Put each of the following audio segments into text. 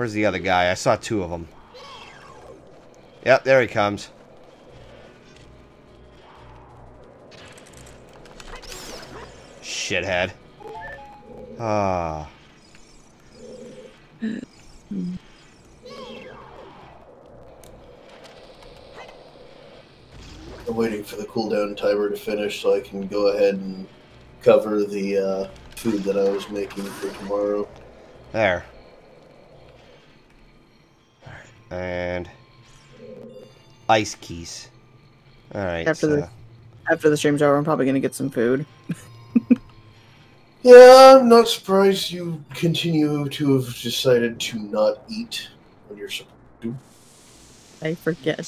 Where's the other guy? I saw two of them. Yep, there he comes. Shithead. Ah. I'm waiting for the cooldown timer to finish so I can go ahead and cover the uh, food that I was making for tomorrow. There. And ice keys. All right. After so. the after the stream's over, I'm probably gonna get some food. Yeah, I'm not surprised you continue to have decided to not eat when you're supposed to. I forget.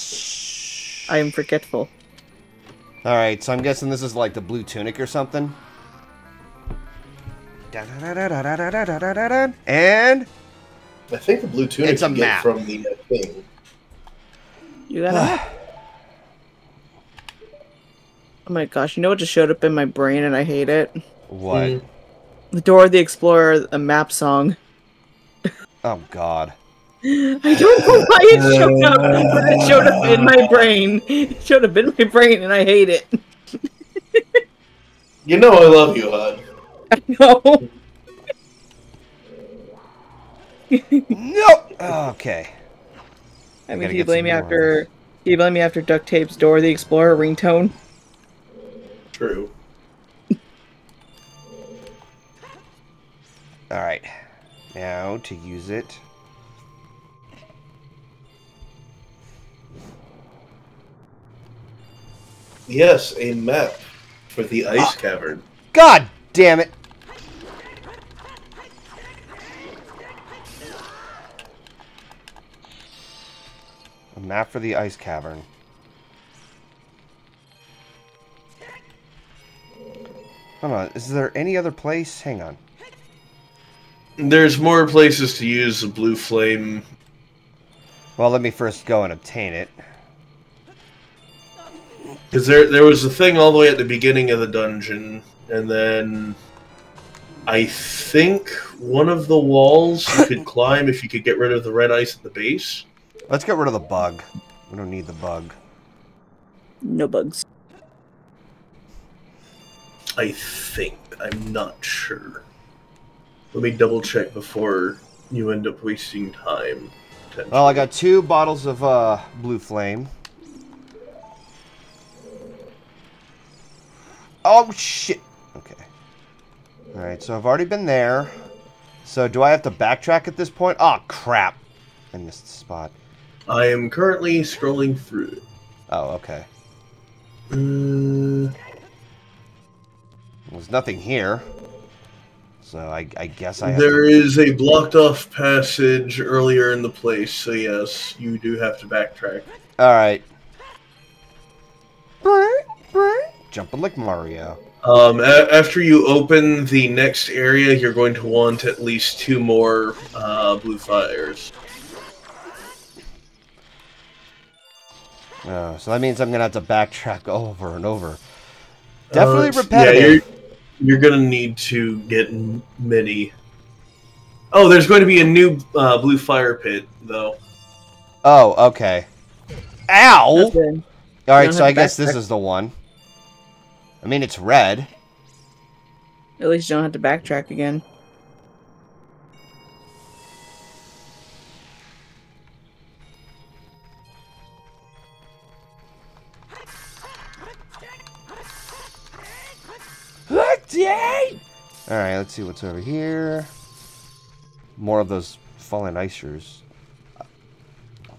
I am forgetful. All right, so I'm guessing this is like the blue tunic or something. And I think the blue tunic It's a get map. from the uh, thing. You gotta. oh my gosh! You know what just showed up in my brain and I hate it? what? Mm. The Dora the Explorer, a map song. Oh God. I don't know why it showed up, but it showed up in my brain. It showed up in my brain, and I hate it. You know I love you, Hud. I know. Nope. Okay. I mean, Gotta do you blame me after? Do you blame me after Duct Tape's Dora the Explorer ringtone? True. All right. Now to use it. Yes, a map for the ice ah. cavern. God damn it! Map for the ice cavern. Hold on, is there any other place? Hang on. There's more places to use the blue flame. Well, let me first go and obtain it. Because there, there was a thing all the way at the beginning of the dungeon, and then I think one of the walls you could climb if you could get rid of the red ice at the base. Let's get rid of the bug. We don't need the bug. No bugs. I think. I'm not sure. Let me double check before you end up wasting time. Well, I got two bottles of uh, blue flame. Oh shit! Okay. All right, so I've already been there. So do I have to backtrack at this point? Oh crap! I missed the spot. I am currently scrolling through. Oh, okay. Uh, There's nothing here. So I, I guess I have there to... is a blocked off passage earlier in the place, so yes, you do have to backtrack. All right. Jumping like Mario. Um, a- after you open the next area, you're going to want at least two more uh, blue fires. Oh, so that means I'm gonna have to backtrack over and over. Definitely Uh, repetitive. Yeah, you're, you're gonna need to get m- many. Oh, there's going to be a new uh, blue fire pit, though. Oh, okay. Ow! That's good. All right, so I guess this is the one. I mean, it's red. At least you don't have to backtrack again. Let's see what's over here. More of those fallen icers.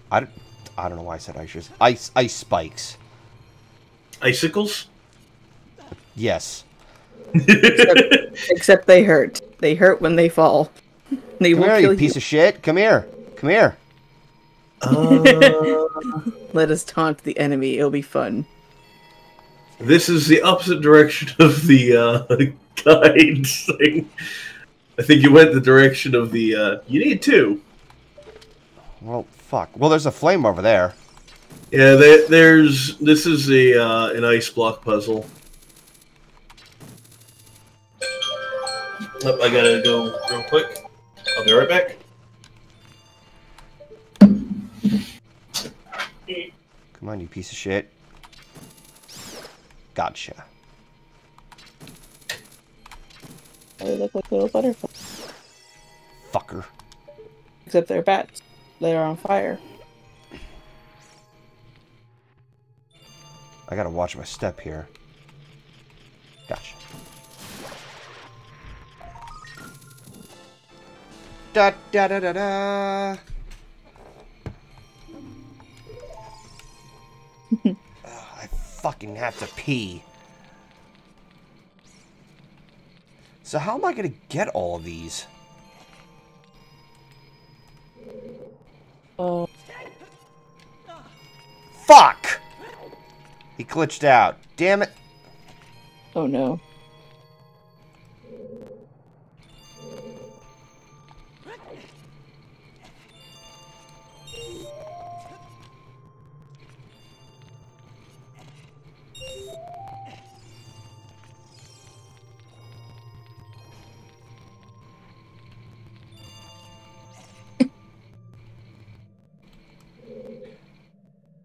I don't, I don't know why I said icers. Ice, ice spikes. Icicles? Yes. Except they hurt. They hurt when they fall. They Come will here, kill you piece of shit. Come here. Come here. Uh, Let us taunt the enemy. It'll be fun. this is the opposite direction of the uh, thing. I think you went the direction of the, uh, you need two. Well, fuck. Well, there's a flame over there. Yeah, they, there's, this is a, uh, an ice block puzzle. Oh, I gotta go real quick. I'll be right back. Come on, you piece of shit. Gotcha. They look like little butterflies. Fucker. Except they're bats. They're on fire. I gotta watch my step here. Gotcha. Da da da da da. Ugh, I fucking have to pee. So how am I gonna get all of these? Oh, Fuck! He glitched out. Damn it. oh no.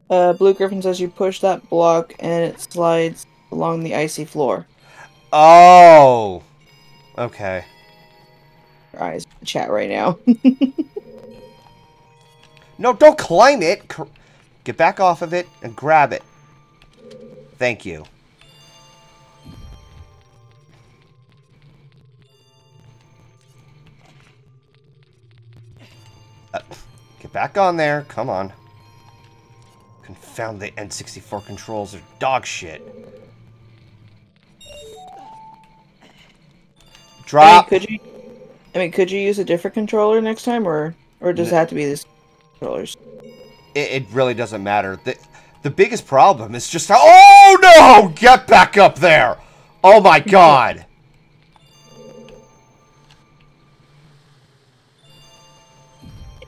Uh, Blue Griffin says you push that block and it slides along the icy floor. Oh. Okay. Your eyes chat right now. No, don't climb it. Get back off of it and grab it. Thank you. Uh, get back on there. Come on. Confound the N64 controls are dog shit. I mean, Drop. could you? I mean, could you use a different controller next time, or or does it have to be this controllers? it, it really doesn't matter. The, the biggest problem is just how. Oh no! Get back up there! Oh my god!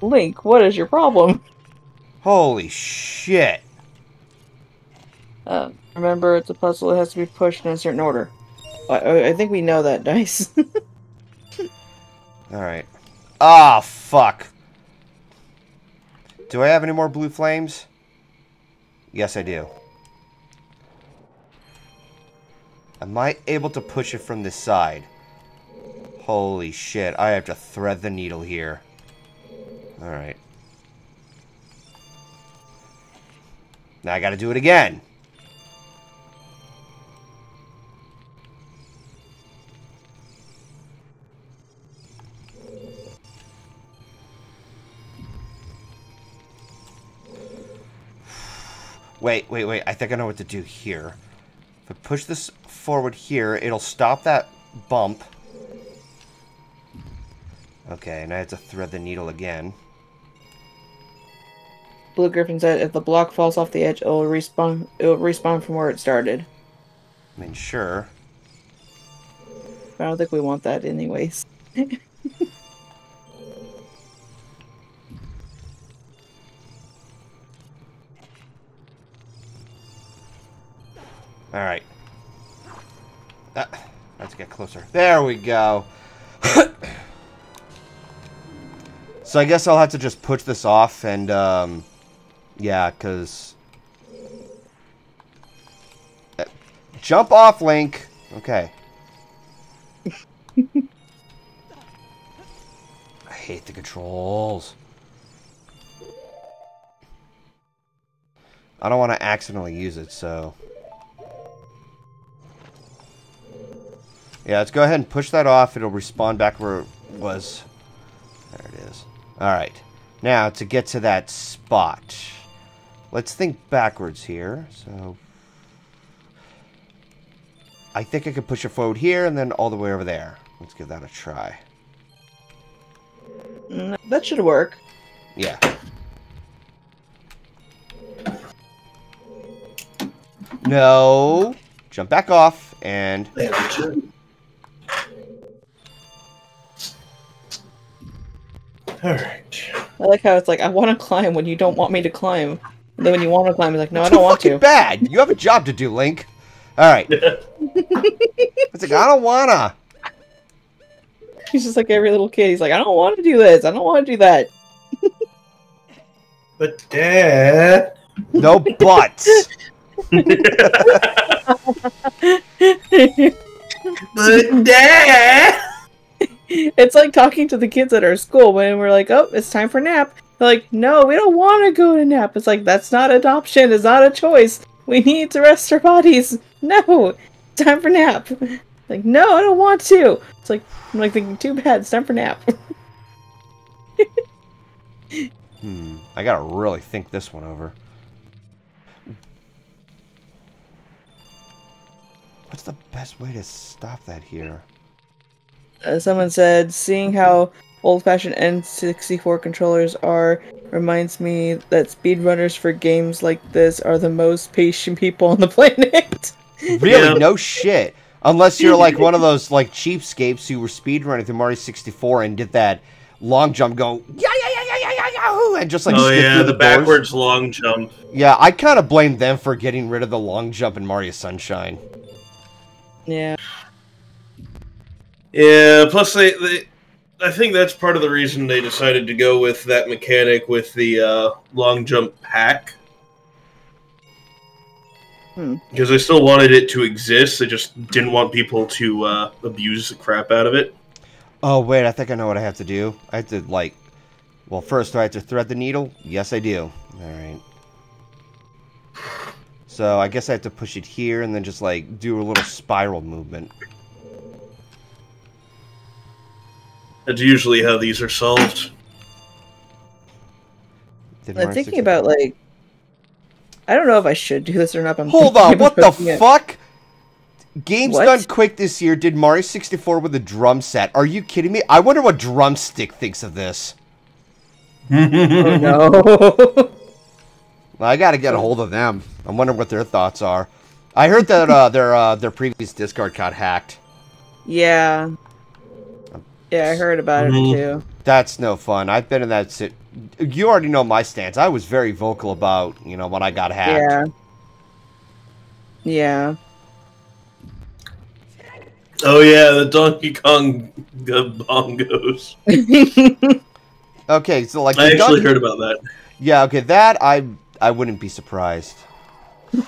Link, what is your problem? Holy shit! Uh, remember, it's a puzzle. It has to be pushed in a certain order. I- I, I think we know that, Dice. Alright. Ah, fuck. Do I have any more blue flames? Yes, I do. Am I able to push it from this side? Holy shit, I have to thread the needle here. Alright. Now I gotta do it again. Wait, wait, wait. I think I know what to do here. If I push this forward here, it'll stop that bump. Okay, and I have to thread the needle again. Blue Griffin said if the block falls off the edge, it'll respawn. It'll respawn from where it started. I mean, sure. But I don't think we want that, anyways. Alright. Uh, let's get closer. There we go. so I guess I'll have to just push this off and, um... Yeah, because... Uh, jump off, Link! Okay. I hate the controls. I don't want to accidentally use it, so... Yeah, let's go ahead and push that off. It'll respawn back where it was. There it is. Alright. Now, to get to that spot. Let's think backwards here. So... I think I could push it forward here and then all the way over there. Let's give that a try. Mm, That should work. Yeah. No. Jump back off and... There we go. Alright. I like how it's like I want to climb when you don't want me to climb. And then when you want to climb, he's like no, I don't want fucking to. bad. You have a job to do, Link. Alright. It's like, I don't wanna. He's just like every little kid. He's like, I don't want to do this. I don't want to do that. But Dad, No buts. But dad. it's like talking to the kids at our school when we're like, "Oh, it's time for nap." They're like, "No, we don't want to go to nap." It's like that's not an option. It's not a choice. We need to rest our bodies. No, it's time for nap. Like, no, I don't want to. It's like I'm like thinking, too bad. It's time for nap. Hmm. I gotta really think this one over. What's the best way to stop that here? Uh, someone said, seeing how old-fashioned N64 controllers are reminds me that speedrunners for games like this are the most patient people on the planet. Really? Yeah. No shit. Unless you're like one of those like cheapskates who were speedrunning through Mario 64 and did that long jump, go yeah yeah yeah yeah yeah yeah yeah, and just like oh skip yeah, through the, doors. backwards long jump. Yeah, I kind of blame them for getting rid of the long jump in Mario Sunshine. yeah. Yeah. Plus, they, they, I think that's part of the reason they decided to go with that mechanic with the uh, long jump pack. Hmm. Because they still wanted it to exist, they just didn't want people to uh, abuse the crap out of it. Oh wait, I think I know what I have to do. I have to like, well, first do I have to thread the needle? Yes, I do. All right. So I guess I have to push it here and then just like do a little spiral movement. That's usually how these are solved. Did I'm Mario thinking about like, I don't know if I should do this or not. But I'm Hold on, what the it- fuck? Games What? Done Quick this year did Mario 64 with a drum set. Are you kidding me? I wonder what Drumstick thinks of this. Oh no. Well, I gotta get a hold of them. I'm wondering what their thoughts are. I heard that uh, their uh, their previous Discord got hacked. yeah. Yeah, I heard about it mm-hmm. too. That's no fun. I've been in that sit. You already know my stance. I was very vocal about you know when I got hacked. Yeah. Yeah. Oh yeah, the Donkey Kong bongos. Okay, so like I the actually Donkey- heard about that. Yeah, okay, that I I wouldn't be surprised.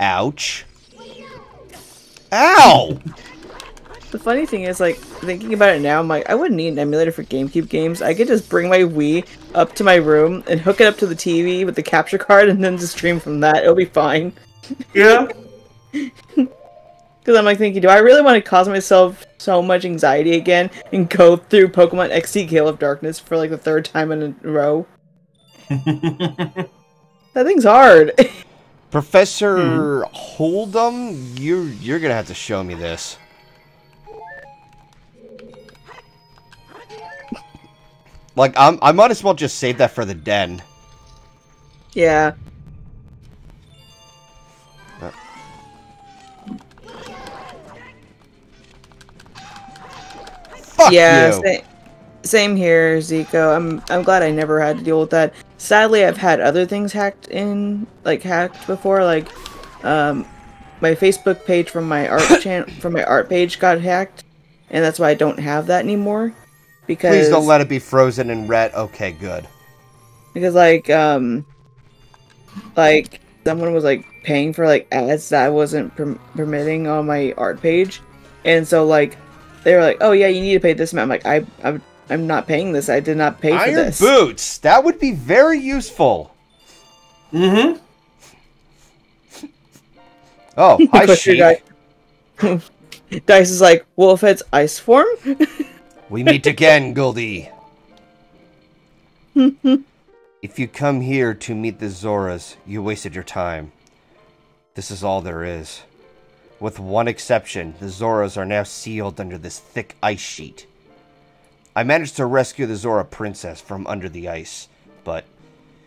Ouch. Ow! The funny thing is, like, thinking about it now, I'm like, I wouldn't need an emulator for GameCube games. I could just bring my Wii up to my room and hook it up to the TV with the capture card and then just stream from that. It'll be fine. Yeah. Because I'm like thinking, do I really want to cause myself so much anxiety again and go through Pokemon XD Gale of Darkness for like the third time in a row? That thing's hard. Professor hmm. Hold'em, you're you're gonna have to show me this. Like I'm I might as well just save that for the den. yeah. Fuck yeah, you. sa- same here, Zico. I'm I'm glad I never had to deal with that. Sadly, I've had other things hacked in, like hacked before. Like, um, my Facebook page from my art channel from my art page got hacked, and that's why I don't have that anymore. Because Please don't let it be frozen in red. Okay, good. because like um, like someone was like paying for like ads that I wasn't perm- permitting on my art page, and so like they were like, "Oh yeah, you need to pay this amount." I'm like, I I'm, I'm not paying this. I did not pay for Iron this. boots. That would be very useful. Mm-hmm. Oh, hi, Question, Sheik. Dice. Dice is like, well, if it's ice form, We meet again, Goldie. if you come here to meet the Zoras, you wasted your time. This is all there is. With one exception, the Zoras are now sealed under this thick ice sheet. I managed to rescue the Zora princess from under the ice, but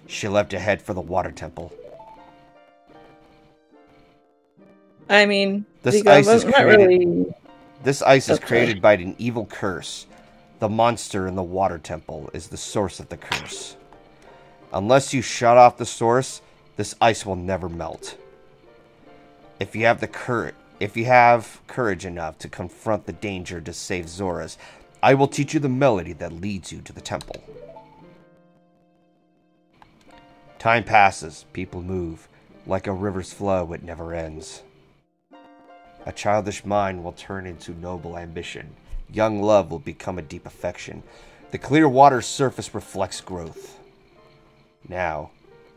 she left to head for the water temple. I mean, This ice is created- really. This ice is created by an evil curse. The monster in the water temple is the source of the curse. Unless you shut off the source, this ice will never melt. If you have the courage, if you have courage enough to confront the danger to save Zoras, I will teach you the melody that leads you to the temple. Time passes, people move. Like a river's flow, it never ends. A childish mind will turn into noble ambition. Young love will become a deep affection. The clear water's surface reflects growth. Now,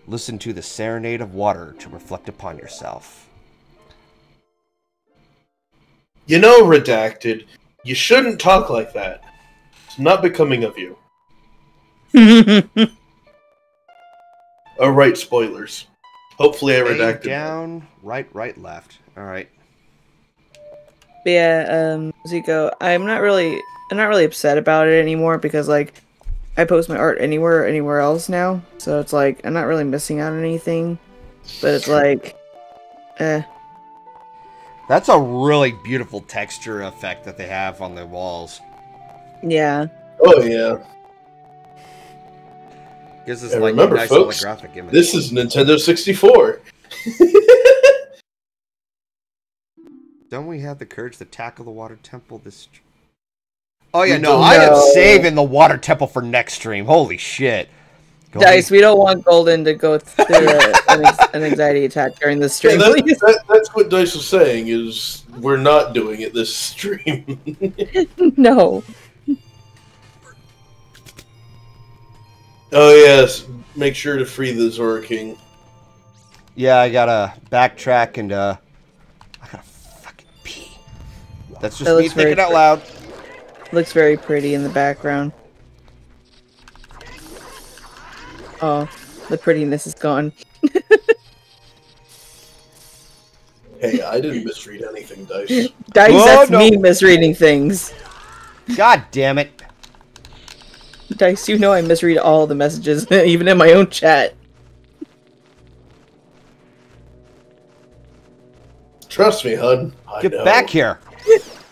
listen to the serenade of water to reflect upon yourself. You know, Redacted, you shouldn't talk like that. It's not becoming of you. Alright, spoilers. Hopefully I redacted. down, right, right, left. All right. But yeah, um, Zico, I'm not really, I'm not really upset about it anymore because like, I post my art anywhere, anywhere else now. So it's like I'm not really missing out on anything. But it's like, eh, That's a really beautiful texture effect that they have on the walls. yeah. Oh yeah, Gives us Yeah, like remember, a nice folks, holographic image. this is Nintendo 64. Don't we have the courage to tackle the water temple this? Oh yeah, We no, I am saving the water temple for next stream. Holy shit! Go Dice, we don't want Golden to go through a, an, anxiety attack during the Yeah, stream. that- that- that's what Dice was saying. Is we're not doing it this stream. no. oh yes, make sure to free the Zora King. Yeah, I gotta backtrack and uh, That's just That me looks very thinking out loud. Looks very pretty in the background. Oh, the prettiness is gone. Hey, I didn't misread anything, Dice. Dice, Oh, that's no. me misreading things. God damn it! Dice, you know I misread all the messages, even in my own chat. Trust me, hun. I Get know. back here,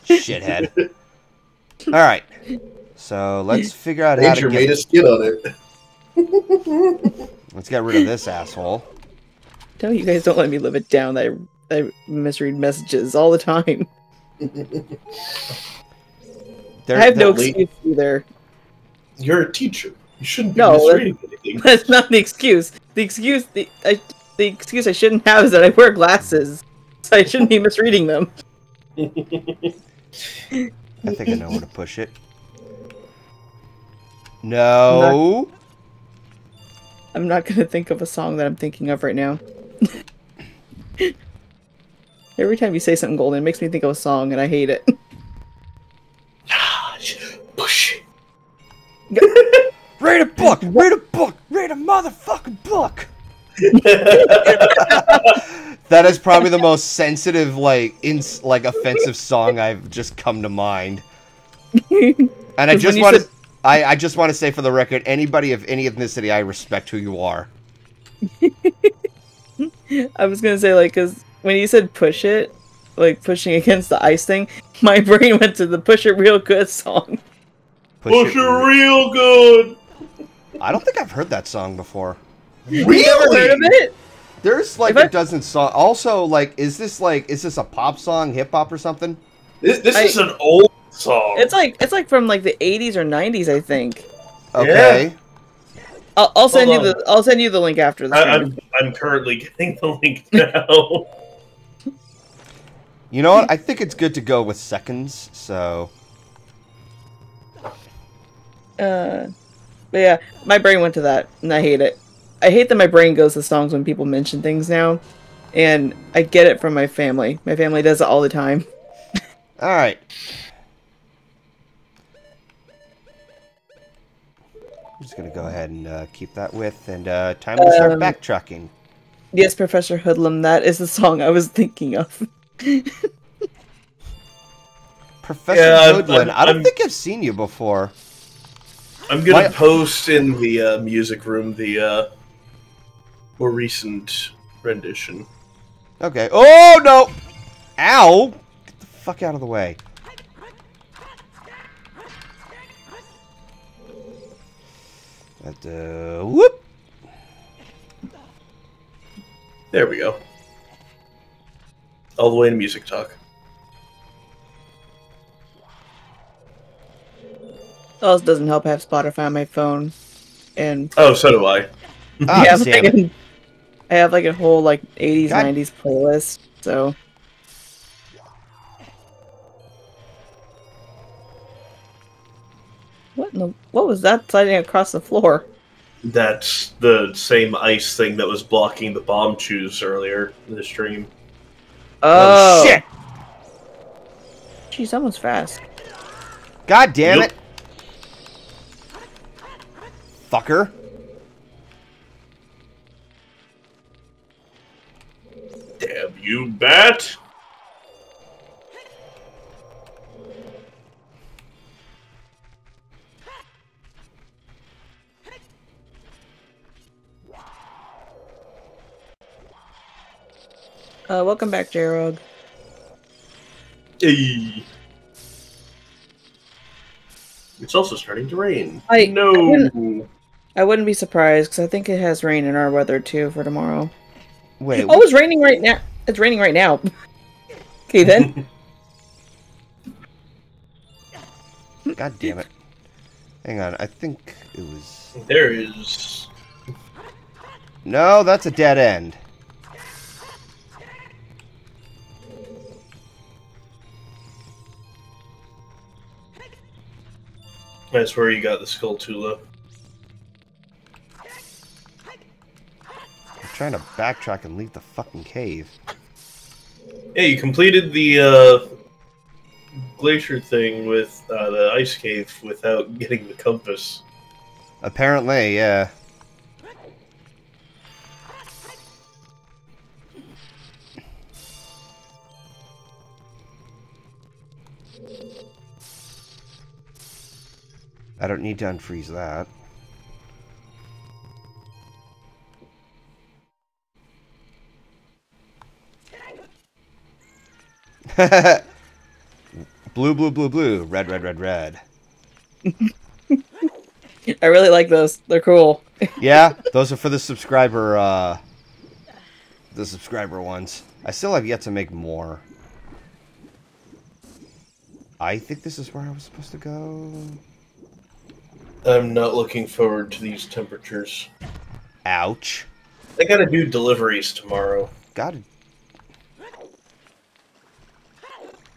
shithead. All right, so let's figure out how Nature to made get. us on it. Let's get rid of this asshole. No, you guys don't let me live it down. I, I misread messages all the time. There, I have no there- there- excuse either. You're a teacher. You shouldn't be No, misreading anything. That's not the excuse. The excuse, the I, the excuse I shouldn't have is that I wear glasses, so I shouldn't be misreading them. I think I know where to push it. No. I'm not gonna think of a song that I'm thinking of right now. Every time you say something golden, it makes me think of a song, and I hate it. Ah, push. Read a book! Read a book! Read a motherfucking book! That is probably the most sensitive, like, ins- like offensive song I've just come to mind. And I just want to, said- I, I just want to say for the record, anybody of any ethnicity, I respect who you are. I was gonna say like, cause when you said push it, like pushing against the ice thing, my brain went to the "Push It Real Good" song. Push it re- real good. I don't think I've heard that song before. Really? You ever heard of it? There's like If I- a dozen song. Also, like, is this like, is this a pop song, hip hop, or something? This, this I- is an old song. It's like it's like from like the 80s or 90s, I think. Okay. I'll, I'll send you the I'll send you the link after the I, I'm I'm currently getting the link now. You know what? I think it's good to go with seconds. So Uh, but yeah, my brain went to that, and I hate it. I hate that my brain goes to songs when people mention things now, and I get it from my family. My family does it all the time. All right. I'm just gonna go ahead and uh, keep that with, and uh, time to start Um, backtracking. Yes, Professor Hoodlum, that is the song I was thinking of. Professor yeah, I'm- I'm- I don't I'm- think I've seen you before. I'm gonna My- post in the uh, music room the uh, more recent rendition. Okay. Oh no! Ow! Get the fuck out of the way. But, uh, whoop! There we go. All the way to music talk. Also, doesn't help I have Spotify on my phone, and Oh, so do I. Ah, I, I have like a whole like 80s, God. 90s playlist. So what? In the, what was that sliding across the floor? That's the same ice thing that was blocking the Bombchus earlier in the stream. Oh, oh shit! Jeez, that was fast. God damn Yep. it! Fucker. You, bet! Uh, welcome back, J-Rog. Hey. It's also starting to rain. I- no. I wouldn't be surprised because I think it has rain in our weather too for tomorrow. Wait, Oh, it's raining right now. It's raining right now. okay then. God damn it. Hang on, I think it was... there is. No, that's a dead end. That's where you got the Skulltula. I'm trying to backtrack and leave the fucking cave. Hey, you completed the uh, glacier thing with uh, the ice cave without getting the compass. Apparently, yeah. I don't need to unfreeze that. blue, blue, blue, blue. Red, red, red, red. I really like those. They're cool. Yeah, those are for the subscriber, uh, the subscriber ones. I still have yet to make more. I think this is where I was supposed to go. I'm not looking forward to these temperatures. Ouch. I gotta do deliveries tomorrow. God,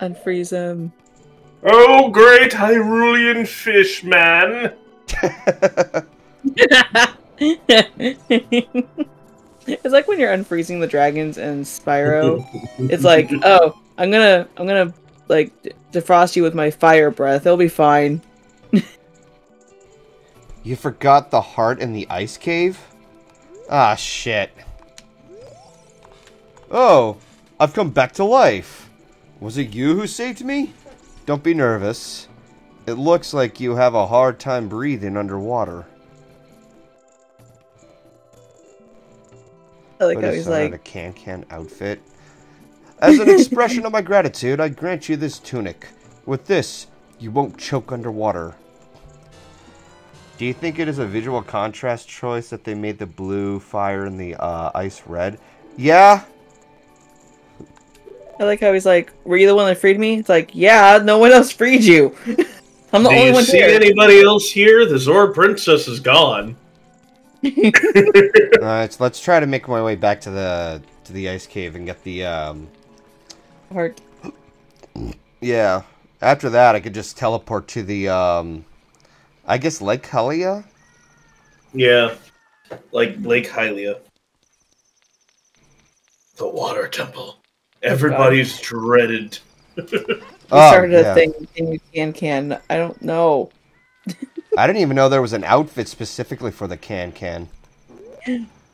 Unfreeze him. Oh, great Hyrulean fish man! it's like when you're unfreezing the dragons in Spyro. It's like, oh, I'm gonna, I'm gonna like defrost you with my fire breath. It'll be fine. You forgot the heart in the ice cave? Ah, shit. Oh, I've come back to life. Was it you who saved me? Don't be nervous. It looks like you have a hard time breathing underwater. I like Put how a he's like, a can-can outfit. As an expression of my gratitude, I grant you this tunic. With this, you won't choke underwater. Do you think it is a visual contrast choice that they made the blue fire and the uh, ice red? Yeah. I like how he's like, were you the one that freed me? It's like, yeah, no one else freed you. I'm the Do only you one see here. anybody else here? The Zora Princess is gone. All right, so let's try to make my way back to the to the ice cave and get the um. Heart. Yeah. After that, I could just teleport to the um. I guess Lake Hylia. Yeah, like Lake Hylia. The Water Temple. Everybody's dreaded. We Oh, started a yeah. thing in you can can. I don't know. I didn't even know there was an outfit specifically for the can can.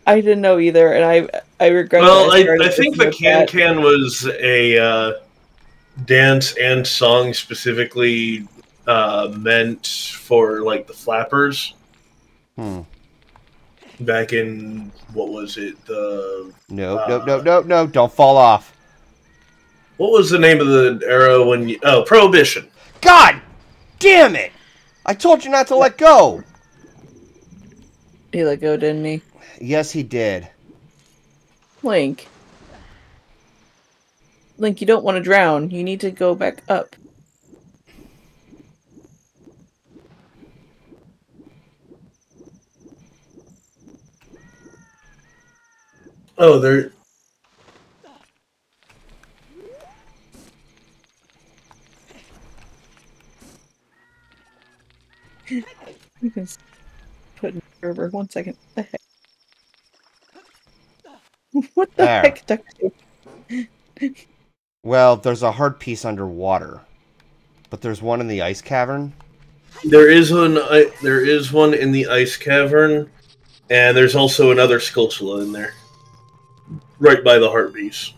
I didn't know either, and I I regret. Well, that I, I think the can can was a uh, dance and song specifically uh, meant for like the flappers. Hmm. back in what was it? The Nope, Uh, nope, nope, nope, nope. Don't fall off. What was the name of the era when you? Oh, Prohibition. God damn it! I told you not to let go. He let go, didn't he? Yes, he did. Link. Link, you don't want to drown. You need to go back up. Oh, there. You can put in the river. One second. What the heck? What the There. heck, duct tape? Well, there's a hard piece underwater, but there's one in the ice cavern. There is one. I, there is one in the ice cavern, and there's also another Skulltula in there, right by the heart piece.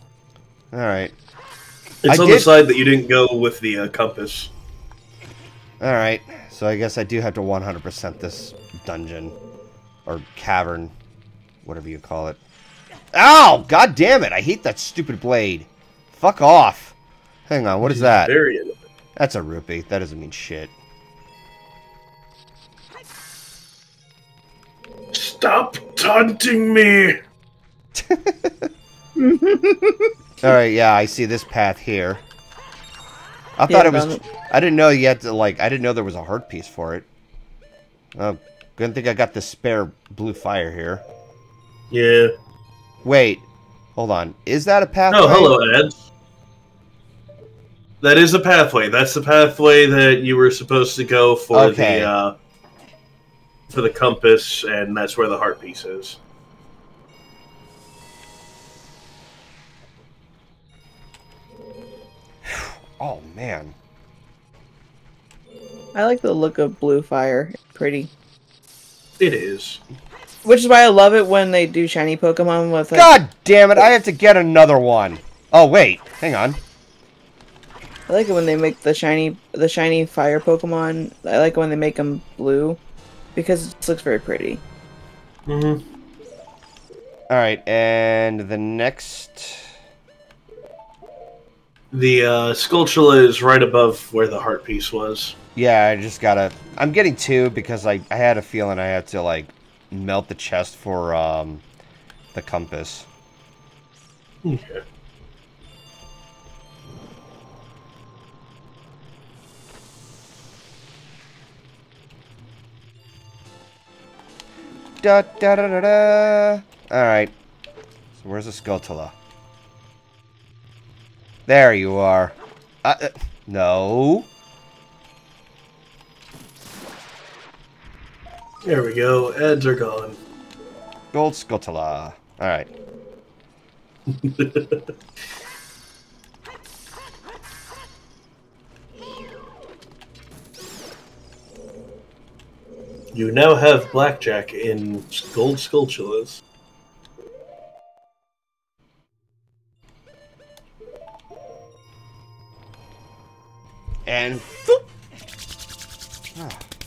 All right, It's I on the side that you didn't go with the uh, compass. All right. So I guess I do have to 100% this dungeon or cavern, whatever you call it. Ow! God damn it! I hate that stupid blade. Fuck off. Hang on, what is that? Very end of it. That's a rupee. That doesn't mean shit. Stop taunting me! All right, yeah, I see this path here. I Yeah, thought it was. found I didn't know you had to like. I didn't know there was a heart piece for it. Oh, good thing I got the spare blue fire here. Yeah. Wait, hold on. Is that a pathway? Oh, hello, Ed. That is a pathway. That's the pathway that you were supposed to go for Okay. the uh, for the compass, and that's where the heart piece is. Oh man. I like the look of blue fire. It's pretty. It is. Which is why I love it when they do shiny Pokemon with like, God damn it! I have to get another one. Oh wait, hang on. I like it when they make the shiny the shiny fire Pokemon. I like it when they make them blue because it just looks very pretty. Mm-hmm. All right, and the next. The uh, Skulltula is right above where the heart piece was. Yeah, I just gotta. I'm getting two because I I had a feeling I had to like melt the chest for um the compass. Okay. Da da da da da. All right. So where's the Skulltula? There you are. Uh, uh, no. There we go. Eds are gone. Gold Skulltula. All right. You now have blackjack in gold Skulltulas. And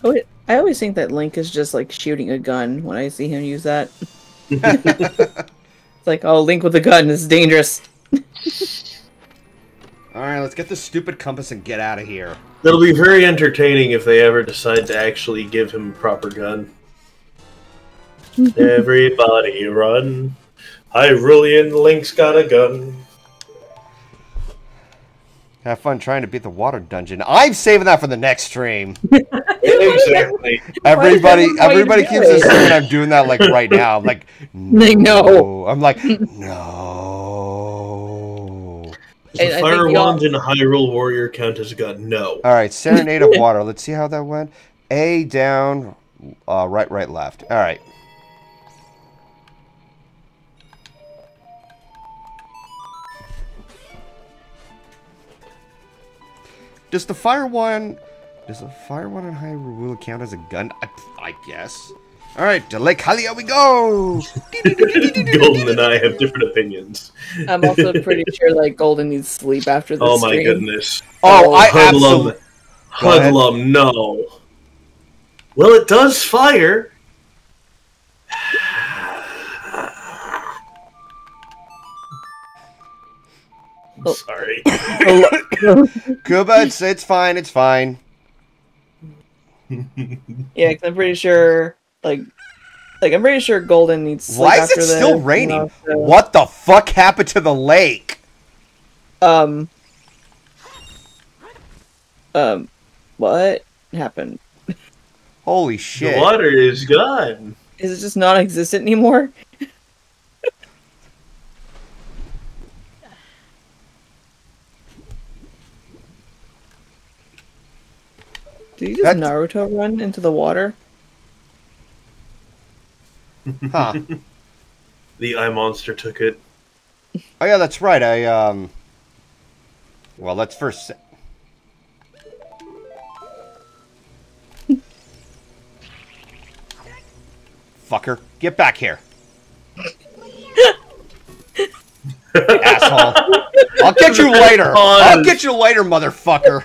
Oh, wait, I always think that Link is just like shooting a gun when I see him use that. it's like, oh, Link with a gun is dangerous. all right, let's get this stupid compass and get out of here. It'll be very entertaining if they ever decide to actually give him a proper gun. Everybody run. Hyrulean Link's got a gun. Have fun trying to beat the water dungeon. I'm saving that for the next stream. exactly. Everybody, everybody keeps it? assuming I'm doing that like right now. I'm like, Like, no. I'm like, no. Does the Fire think y'all- Wand and Hyrule Warrior count as a gun? No. All right, Serenade of Water. Let's see how that went. A down, uh, right, right, left. All right. Does the fire one? Does the fire one in Hyrule count as a gun? I, I guess. All right, to Lake Hylia we go. Golden and I have different opinions. I'm also pretty sure like Golden needs sleep after this. Oh my stream. goodness. Oh, I Hoodlum. absolutely. Go. Hoodlum, no. Well, it does fire. Sorry. Kuba, it's, it's fine, it's fine. yeah, because I'm pretty sure, like, like I'm pretty sure Golden needs. Sleep Why is it after still this, you raining? know, so- What the fuck happened to the lake? Um. Um. What happened? Holy the shit. water is gone. Is it just non-existent anymore? Did you just That's- Naruto run into the water? Huh. The eye monster took it. Oh yeah, that's right. I um. Well, let's first. s- Fucker, get back here, asshole! I'll get you later. I'll get you later, motherfucker.